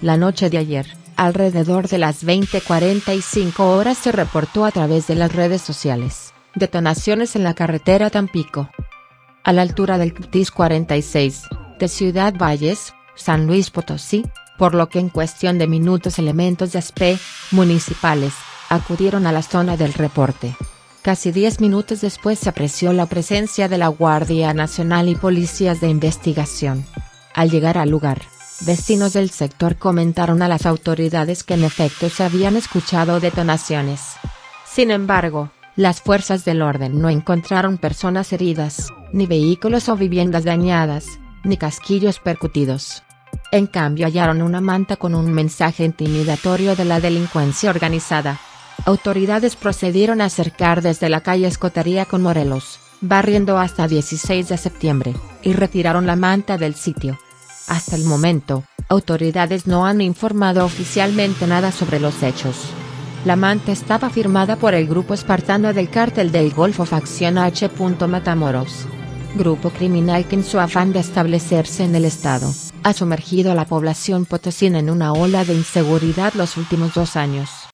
La noche de ayer, alrededor de las 20:45 horas se reportó a través de las redes sociales, detonaciones en la carretera Tampico. A la altura del CTIS 46, de Ciudad Valles, San Luis Potosí, por lo que en cuestión de minutos elementos de ASPE, municipales, acudieron a la zona del reporte. Casi 10 minutos después se apreció la presencia de la Guardia Nacional y policías de investigación. Al llegar al lugar, vecinos del sector comentaron a las autoridades que en efecto se habían escuchado detonaciones. Sin embargo, las fuerzas del orden no encontraron personas heridas, ni vehículos o viviendas dañadas, ni casquillos percutidos. En cambio hallaron una manta con un mensaje intimidatorio de la delincuencia organizada. Autoridades procedieron a acercar desde la calle Escotería con Morelos, barriendo hasta 16 de septiembre, y retiraron la manta del sitio. Hasta el momento, autoridades no han informado oficialmente nada sobre los hechos. La manta estaba firmada por el grupo espartano del cártel del Golfo Facción H. Matamoros. Grupo criminal que en su afán de establecerse en el estado, ha sumergido a la población potosina en una ola de inseguridad los últimos dos años.